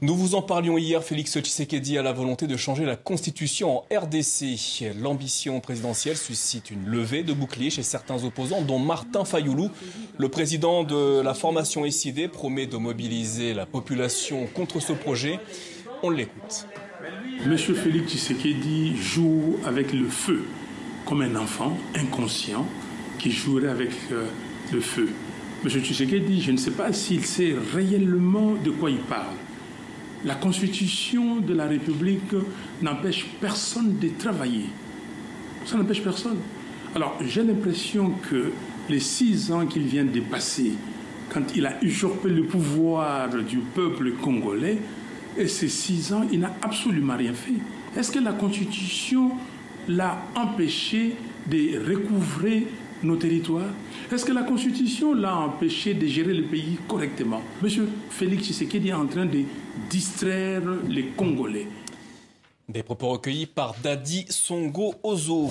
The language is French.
Nous vous en parlions hier, Félix Tshisekedi a la volonté de changer la constitution en RDC. L'ambition présidentielle suscite une levée de boucliers chez certains opposants, dont Martin Fayoulou. Le président de la formation SID promet de mobiliser la population contre ce projet. On l'écoute. Monsieur Félix Tshisekedi joue avec le feu, comme un enfant inconscient qui jouerait avec euh, le feu. Monsieur Tshisekedi, je ne sais pas s'il sait réellement de quoi il parle. La constitution de la République n'empêche personne de travailler. Ça n'empêche personne. Alors j'ai l'impression que les six ans qu'il vient de passer, quand il a usurpé le pouvoir du peuple congolais, et ces six ans, il n'a absolument rien fait. Est-ce que la Constitution l'a empêché de recouvrer nos territoires Est-ce que la Constitution l'a empêché de gérer le pays correctement? Monsieur Félix Tshisekedi est en train de distraire les Congolais. Des propos recueillis par Dadi Songo Ozo.